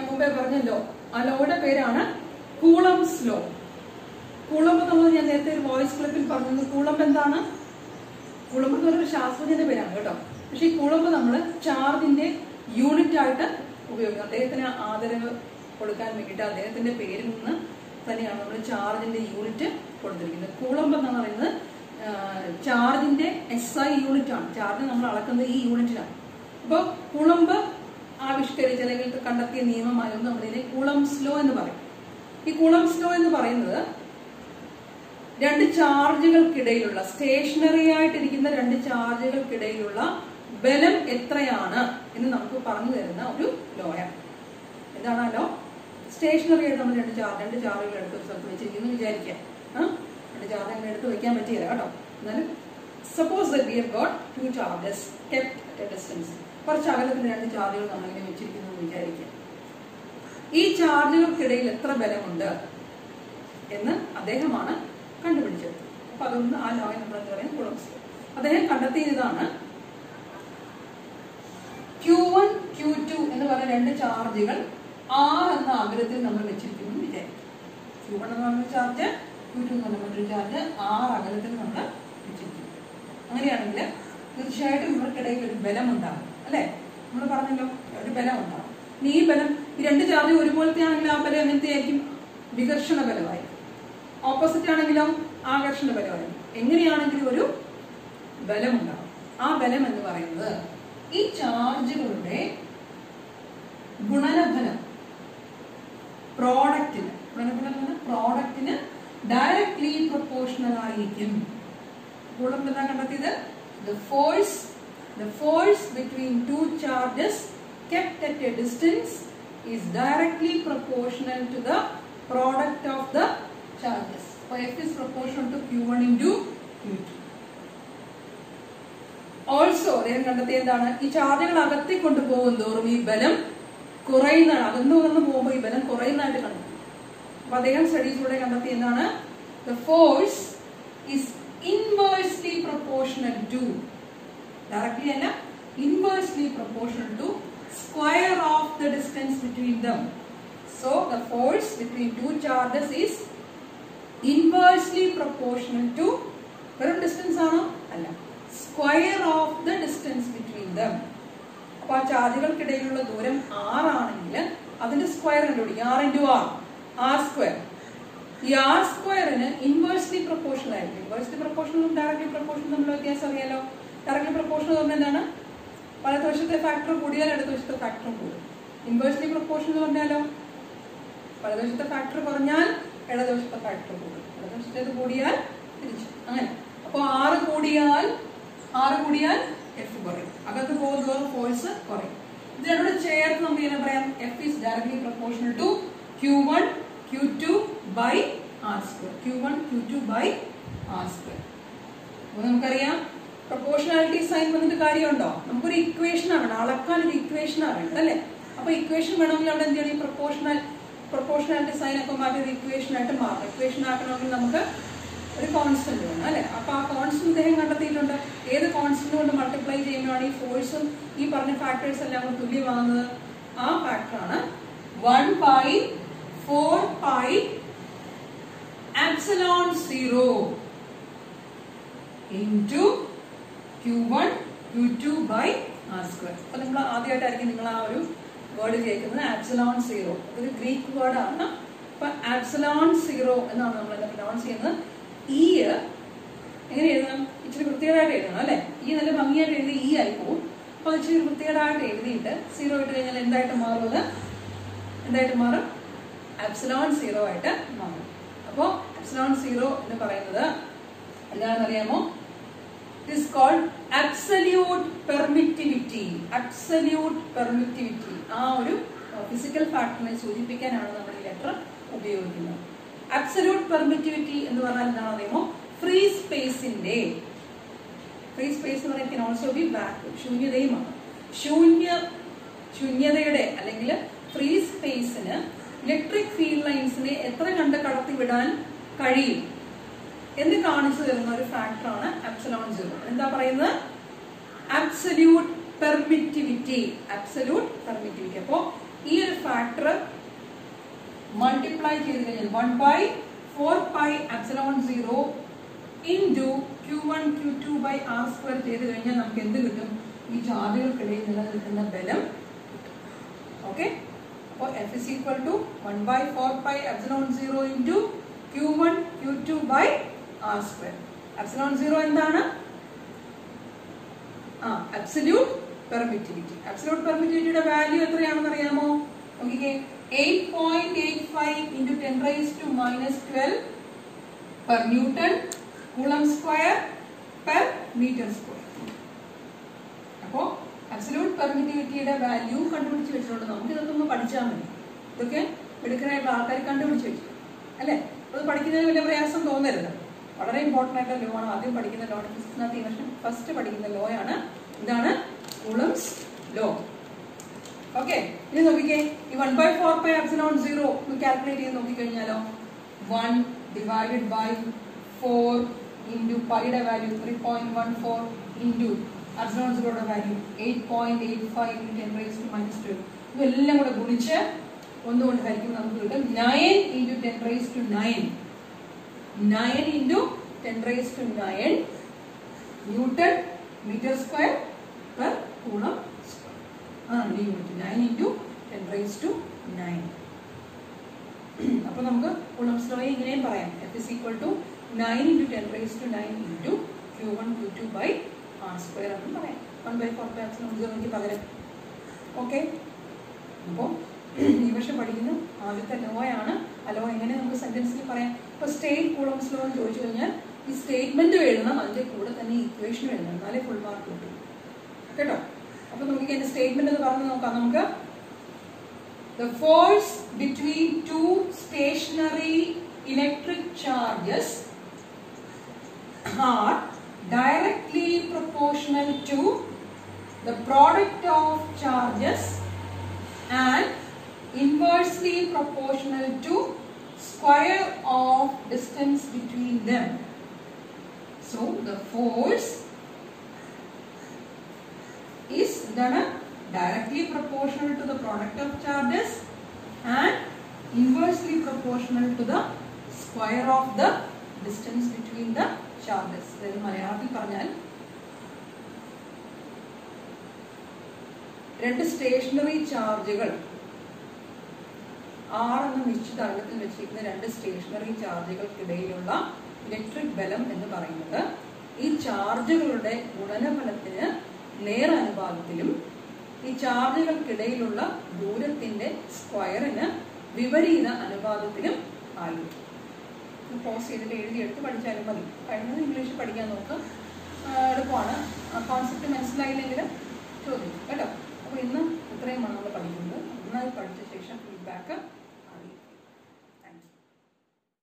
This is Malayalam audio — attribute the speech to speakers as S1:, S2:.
S1: ഞാൻ മുമ്പേ പറഞ്ഞല്ലോ ആ ലോയുടെ പേരാണ് കൂളംസ് ലോ. കൂളംബ് എന്നുള്ളത് ഞാൻ നേരത്തെ ഒരു വോയിസ് ക്ലിപ്പിൽ പറഞ്ഞത് കൂളംബ് എന്താണ്? കൂളംബ് എന്ന് പറയുന്ന ഒരു ശാസ്ത്രജ്ഞന്റെ പേരാണ് കേട്ടോ. പക്ഷെ ഈ കൂളംബ് നമ്മൾ ചാർജിന്റെ യൂണിറ്റ് ആയിട്ട് ഉപയോഗിക്കും. അദ്ദേഹത്തിന് ആദരവ് കൊടുക്കാൻ വേണ്ടിയിട്ട് അദ്ദേഹത്തിന്റെ പേരിൽ നിന്ന് തന്നെയാണ് നമ്മൾ ചാർജിന്റെ യൂണിറ്റ് കൊടുത്തിരിക്കുന്നത്. കൂളംബ് എന്ന് പറയുന്നത് ചാർജിന്റെ എസ് ഐ യൂണിറ്റ് ആണ്. ചാർജ് നമ്മൾ അളക്കുന്നത് ഈ യൂണിറ്റിലാണ് അപ്പോൾ കുളമ്പ് ആവിഷ്കരിച്ച അല്ലെങ്കിൽ കണ്ടെത്തിയ നിയമമായിരുന്നു നമ്മുടെ കുളംസ് ലോ എന്ന് പറയും. ഈ കുളംസ് ലോ എന്ന് പറയുന്നത് രണ്ട് ചാർജുകൾക്കിടയിലുള്ള സ്റ്റേഷനറി ആയിട്ടിരിക്കുന്ന രണ്ട് ചാർജുകൾക്കിടയിലുള്ള ബലം എത്രയാണ് എന്ന് നമുക്ക് പറഞ്ഞു തരുന്ന ഒരു ലോയാണ് എന്താണ് ലോ? സ്റ്റേഷനറി ആയിട്ട് നമ്മൾ രണ്ട് ചാർജ് രണ്ട് ചാർജുകൾ എടുത്ത് സ്ഥലത്ത് വെച്ചിരിക്കുന്നു വിചാരിക്കാം? രണ്ട് ചാർജ് അങ്ങനെ എടുത്ത് വെക്കാൻ പറ്റിയില്ല കേട്ടോ. എന്നാലും suppose the bear got two charges kept at a distance കുറച്ച് അകലത്തിൽ രണ്ട് ചാർജുകൾ നമ്മളിങ്ങനെ വെച്ചിരിക്കുന്നു എന്ന് വിചാരിക്കാം. ഈ ചാർജുകൾക്കിടയിൽ എത്ര ബലമുണ്ട് എന്ന് അദ്ദേഹമാണ് കണ്ടുപിടിച്ചത്. അപ്പൊ അതൊന്ന് ആ ലോയെ നമ്മൾ എന്താ പറയുന്നത് കുളംസ് അദ്ദേഹം കണ്ടെത്തിയതാണ് ക്യൂ വൺ ക്യൂ ടു എന്ന് പറയുന്ന രണ്ട് ചാർജുകൾ ആർ എന്ന അകലത്തിൽ നമ്മൾ വെച്ചിരിക്കുന്നു വിചാരിക്കും. ക്യൂ വൺ എന്ന് പറഞ്ഞ ചാർജ് ക്യൂ ടു എന്ന് പറഞ്ഞ മറ്റൊരു ചാർജ് ആർ അകലത്തിൽ നമ്മൾ വെച്ചിരിക്കുന്നു. അങ്ങനെയാണെങ്കിൽ തീർച്ചയായിട്ടും ഇവർക്കിടയിൽ ഒരു ബലം ഉണ്ടാകും അല്ലെ? നമ്മൾ പറഞ്ഞല്ലോ ഒരു ബലം ഉണ്ടാവും. ഈ ബലം ഈ രണ്ട് ചാർജ് ഒരുപോലത്തെ ആണെങ്കിൽ ആ ബലം എങ്ങനത്തെ ആയിരിക്കും വികർഷണ ബലമായിരിക്കും ഓപ്പോസിറ്റ് ആണെങ്കിലോ ആകർഷണ ബലമായിരിക്കും എങ്ങനെയാണെങ്കിലും ഒരു ബലം ഉണ്ടാവും. ആ ബലം എന്ന് പറയുന്നത് ഈ ചാർജുകളുടെ ഗുണനഫലം പ്രോഡക്റ്റിന് ഗുണനഫലം പ്രോഡക്റ്റിന് ഡയറക്ട്ലി പ്രൊപ്പോർഷണൽ ആയിരിക്കും. ഗുണം എന്താ കണ്ടെത്തിയത്? The force the force between two charges kept at a distance is directly proportional to the product of the charges. So f is proportional to q1 into q2 also അദ്ദേഹം കണ്ടെത്തിയ എന്താണ്? ഈ ചാർജുകൾ അകത്തി കൊണ്ടുപോകും തോറും ഈ ബലം കുറയുന്നതാണ്. അകന്നു അകന്നു പോകുമ്പോൾ ഈ ബലം കുറയുന്നതായിട്ട് കണ്ടു. അപ്പൊ അദ്ദേഹം സ്റ്റഡീസിലൂടെ കണ്ടെത്തിയ എന്താണ്? The force is inversely proportional to directly അല്ല inversely proportional to square of the distance between them so the force between two charges is inversely proportional to വെറും ഡിസ്റ്റൻസ് ആണോ? അല്ല. Square of the distance between them അപ്പൊ ആ ചാർജുകൾക്കിടയിലുള്ള ദൂരം ആർ ആണെങ്കിൽ അതിന്റെ സ്ക്വയർ കണ്ടുപിടിക്കും. R into R R square ഈ ആർ സ്ക്വയറിന് ഇൻവേഴ്സ്ലി പ്രൊപ്പോർഷണൽ ആയിരിക്കും. ഇൻവേഴ്സ്ലി പ്രൊപ്പോർഷണലും ഡയറക്ട്ലി പ്രൊപ്പോർഷനും തമ്മിലുള്ള വ്യത്യാസം അറിയാലോ? ഡയറക്ട്ലി പ്രൊപ്പോർഷണൽ പറഞ്ഞാൽ എന്താണ്? വലതുവശത്തെ ഫാക്ടർ കൂടിയാൽ ഇടതുവശത്തെ ഫാക്ടറും കൂടും. ഇൻവേഴ്സ്ലി പ്രൊപ്പോർഷൻ എന്ന് പറഞ്ഞാലോ? വലതുവശത്തെ ഫാക്ടർ കുറഞ്ഞാൽ ഇടതുവശത്തെ ഫാക്ടർ കൂടും. ഇടതുവശത്തേത് കൂടിയാൽ തിരിച്ചു. അങ്ങനെ. അപ്പോൾ ആറ് കൂടിയാൽ ആറ് കൂടിയാൽ എഫ് കുറയും. അകത്ത് പോകുന്നതോറും ഫോഴ്സ് കുറയും. ഇത് രണ്ടോട് ചേർത്ത് നമുക്ക് ഇങ്ങനെ പറയാം? F is directly proportional to Q one Q two by R square Q one Q two by R square അപ്പൊ നമുക്കറിയാം പ്രൊപ്പോർഷണാലിറ്റി സൈൻ വന്നിട്ട് കാര്യമുണ്ടോ? നമുക്കൊരു ഇക്വേഷൻ ആണ് അളക്കാൻ ഒരു ഇക്വേഷൻ ആണ് അല്ലേ? അപ്പൊ ഇക്വേഷൻ വേണമെങ്കിൽ അവിടെ എന്ത് ചെയ്യണം? ഈ പ്രൊപ്പോർഷണൽ പ്രൊപ്പോർഷണാലിറ്റി സൈൻ ഒക്കെ മാറ്റി ഒരു ഇക്വേഷൻ ആയിട്ട് മാറും. ഇക്വേഷൻ ആക്കണമെങ്കിൽ നമുക്ക് ഒരു കോൺസ്റ്റന്റ് വേണം അല്ലെ? അപ്പൊ ആ കോൺസ്റ്റന്റ് അദ്ദേഹം കണ്ടെത്തിയിട്ടുണ്ട്. ഏത് കോൺസ്റ്റന്റ് കൊണ്ട് മൾട്ടിപ്ലൈ ചെയ്യുമ്പോഴാണ് ഈ ഫോഴ്സും ഈ പറഞ്ഞ ഫാക്ടേഴ്സ് എല്ലാം കൂടെ തുല്യമാകുന്നത്? ആ ഫാക്ടറാണ് one by four pi epsilon zero into Q one Q two by R square അപ്പൊ നമ്മൾ ആദ്യമായിട്ടായിരിക്കും നിങ്ങൾ ആ ഒരു വേർഡ് കേൾക്കുന്നത് ആപ്സലോൺ സീറോ അതൊരു ഗ്രീക്ക് വേർഡാണ് അപ്പൊ ആപ്സലോൺ സീറോ എന്നാണ് നമ്മൾ അതിനെ പ്രൊനൗൺസ് ചെയ്യുന്നത്. ഈ എങ്ങനെ എഴുതണം? ഇച്ചിരി വൃത്തികേടായിട്ട് എഴുതണം അല്ലെ? ഈ നല്ല ഭംഗിയായിട്ട് എഴുതി ഈ ആയി പോകും അപ്പൊ ഇച്ചിരി വൃത്തികേടായിട്ട് എഴുതിയിട്ട് സീറോ ഇട്ട് കഴിഞ്ഞാൽ എന്തായിട്ട് മാറും എന്തായിട്ട് മാറും? ആപ്സലോൺ സീറോ ആയിട്ട് മാറും. അപ്പോൾ എപ്സലോൺ സീറോ എന്ന് പറയുന്നത് എന്താണെന്ന് അറിയാമോ it called absolute permittivity absolute permittivity ആ ഒരു ഫിസിക്കൽ ഫാക്ടറിനെ സൂചിപ്പിക്കാനാണ് നമ്മൾ ഈ ലെറ്റർ ഉപയോഗിക്കുന്നത്. അബ്സല്യൂട്ട് പെർമിറ്റിവിറ്റി എന്ന് പറഞ്ഞാൽ എന്താണെന്ന് അറിയുമോ? ഫ്രീ സ്പേസിന്റെ ഫ്രീ സ്പേസ് എന്ന് പറയുന്നത് ഓൾസോ ബി വാക്യൂം ശൂന്യതയുമാണ്. ശൂന്യ ശൂന്യതയുടെ അല്ലെങ്കിൽ ഫ്രീ സ്പേസിന് ഇലക്ട്രിക് ഫീൽഡ് ലൈൻസിനെ എത്ര കണ്ട് കടത്തിവിടാൻ കഴിയും? എന്ന് കാണിച്ചു തരുന്ന ഒരു ഫാക്ടറാണ് അബ്സലോൺ സീറോ എന്താ പറയുന്നത്? അബ്സല്യൂട്ട് പെർമിറ്റിവിറ്റി അബ്സല്യൂട്ട് പെർമിറ്റിവിറ്റി അപ്പോ ഈ ഒരു ഫാക്ടർ മൾട്ടിപ്ലൈ ചെയ്ത് കഴിഞ്ഞാൽ one by four pi epsilon zero into Q one Q two by R square ചെയ്ത് കഴിഞ്ഞാൽ നമുക്ക് എന്ത് കിട്ടും? ഈ ചാർജുകൾക്കിടയിൽ നിലനിൽക്കുന്ന ബലം ഓക്കെ അപ്പോൾ F is equal to one by four pi epsilon zero into Q one Q two by R square epsilon zero എന്താണ്? ആ അബ്സല്യൂട്ട് പെർമിറ്റിവിറ്റി അബ്സല്യൂട്ട് പെർമിറ്റിവിറ്റിയുടെ വാല്യൂ എത്രയാണെന്ന് അറിയാമോ? നോക്കിക്കേ. Eight point eight five into ten raise to minus twelve per newton coulomb square per metre square അപ്പോ അബ്സല്യൂട്ട് പെർമിറ്റിവിറ്റിയുടെ വാല്യൂ കണ്ടുപിടിച്ച് വെച്ചിട്ടുണ്ട്. നമുക്ക് ഇതൊക്കെ പഠിച്ചാൽ മതി. ഇതൊക്കെ എടുക്കാനായിട്ടുള്ള ആൾക്കാർ കണ്ടുപിടിച്ച് വെച്ചു അല്ലേ? അത് പഠിക്കുന്നതിന് വലിയ പ്രയാസം തോന്നരുത്. വളരെ ഇമ്പോർട്ടന്റ് ആയിട്ടുള്ള ലോ ആണ്. ആദ്യം പഠിക്കുന്ന ലോ ആണ്. ഫിസിക്സിനകത്ത് ഈ വർഷം ഫസ്റ്റ് പഠിക്കുന്ന ലോ ആണ്. ഇതാണ് കുളംസ് ലോ ഓക്കെ ഇനി നോക്കിക്കേ. ഈ one by four by epsilon zero calculate ചെയ്ത് നോക്കിക്കഴിഞ്ഞാലോ? One divided by four into പൈയുടെ value three point one four into epsilon സീറോയുടെ value eight point eight five into ten raise to minus two ഇതെല്ലാം കൂടെ ഗുണിച്ച് ഒന്നുകൊണ്ട് ഹരിക്കുമ്പോൾ നമുക്ക് കിട്ടും nine into ten raise to nine nine into ten raise to nine newton metre square per coulomb square. അതാണ് ഈ unit nine into ten raise to nine അപ്പൊ നമുക്ക് കൂളംസ് ലോ ഇങ്ങനെയും പറയാം. F is equal to nine into ten raise to nine into Q one Q two by R square എന്ന് പറയാം. One by four by X നമുക്ക് പകരം. ഓക്കെ അപ്പോൾ ഈ വർഷം പഠിക്കുന്ന ആദ്യത്തെ ലോയാണ് ആ ലോ എങ്ങനെ നമുക്ക് സെന്റൻസിൽ പറയാം? ഇപ്പൊ സ്റ്റേറ്റ് കൂളംസ് ലോ എന്ന് ചോദിച്ചു കഴിഞ്ഞാൽ ഈ സ്റ്റേറ്റ്മെന്റ് എഴുതണം അതിന്റെ കൂടെ തന്നെ ഇക്വേഷൻ എഴുതണം എന്നാലേ ഫുൾ മാർക്ക് കിട്ടും. കേട്ടോ? അപ്പൊ നമുക്ക് എന്റെ സ്റ്റേറ്റ്മെന്റ് എന്ന് പറഞ്ഞു നോക്കാം നമുക്ക്. The force between two stationary electric charges are directly proportional to the product of charges and inversely proportional to square of distance between them so the force is എന്താണ് directly proportional to the product of charges and inversely proportional to the square of the distance between the charges അതായത് മലയാളത്തിൽ പറഞ്ഞാൽ രണ്ട് സ്റ്റേഷനറി ചാർജുകൾ ആർ എന്ന നിശ്ചിത അകലത്തിൽ വെച്ചിരിക്കുന്ന രണ്ട് സ്റ്റേഷനറി ചാർജുകൾക്കിടയിലുള്ള ഇലക്ട്രിക് ബലം എന്ന് പറയുന്നത് ഈ ചാർജുകളുടെ ഗുണനഫലത്തിന് നേരനുപാതത്തിലും ഈ ചാർജുകൾക്കിടയിലുള്ള ദൂരത്തിന്റെ സ്ക്വയറിന് വിപരീത അനുപാതത്തിലും ആയിരിക്കും. പോസ് ചെയ്തിട്ട് എഴുതിയെടുത്ത് പഠിച്ചാലും മതി. കഴിഞ്ഞത് ഇംഗ്ലീഷ് പഠിക്കാൻ നോക്ക്. ആ, എളുപ്പമാണ് കോൺസെപ്റ്റ് മനസ്സിലായില്ലെങ്കിൽ ചോദിക്കും. കേട്ടോ? അപ്പോൾ ഇന്ന് ഇത്രയുമാണ് നമ്മൾ പഠിക്കുന്നത്. നന്നായി പഠിച്ച ശേഷം ഫീഡ്ബാക്ക്